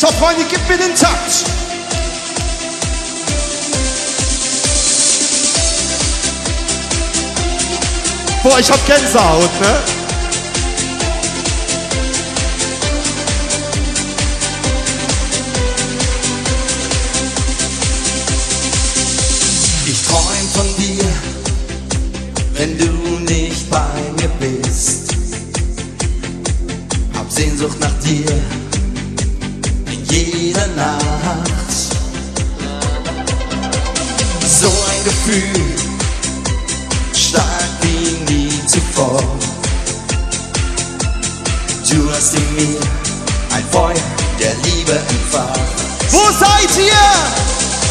So, Freunde, gib mir den Takt. Boah, ich hab Gänsehaut, ne? Ich träum von dir, wenn du nicht bei mir bist. Hab Sehnsucht nach dir Nacht. So ein Gefühl, stark wie nie zuvor. Du hast in mir ein Feuer der Liebe entfacht. Wo seid ihr?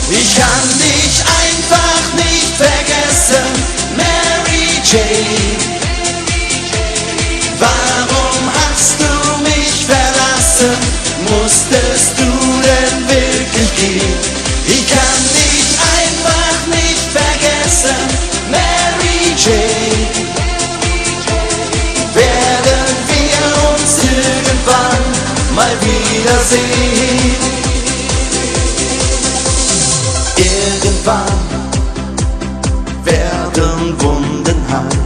Ich kann dich einfach nicht vergessen, Mary Jane. Warum hast du mich verlassen? Musstest Ich kann dich einfach nicht vergessen, Mary Jane. Werden wir uns irgendwann mal wiedersehen? Irgendwann werden Wunden heil.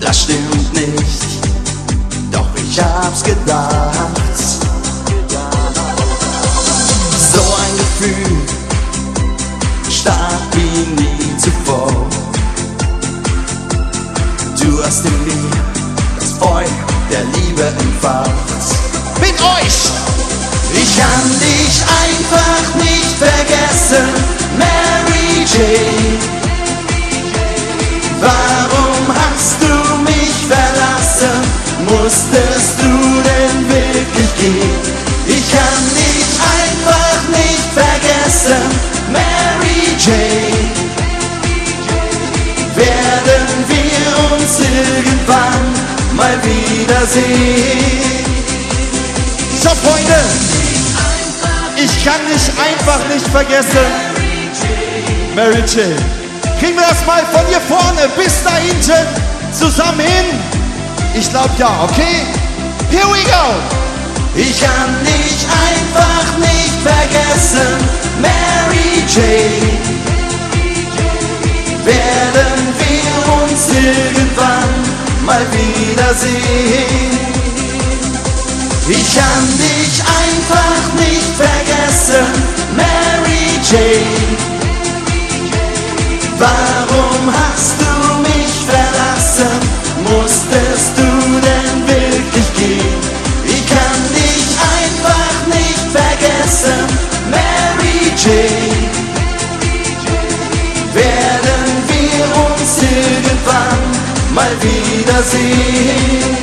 Das stimmt nicht, doch ich hab's gedacht. Gefühl, stark wie nie zuvor. Du hast in mir das Feuer der Liebe entfacht. Mit euch! Ich kann dich einfach nicht vergessen, Mary Jane. Warum hast du mich verlassen? Musstest du denn wirklich gehen? Vergessen, Mary Jane. Werden wir uns irgendwann mal wiedersehen? So, Freunde, ich kann dich einfach nicht vergessen. Mary Jane. Kriegen wir das mal von hier vorne bis da hinten zusammen hin? Ich glaube ja, okay? Here we go! Ich kann dich einfach nicht wiedersehen? Ich kann dich einfach nicht vergessen, Mary Jane. Warum Werden wir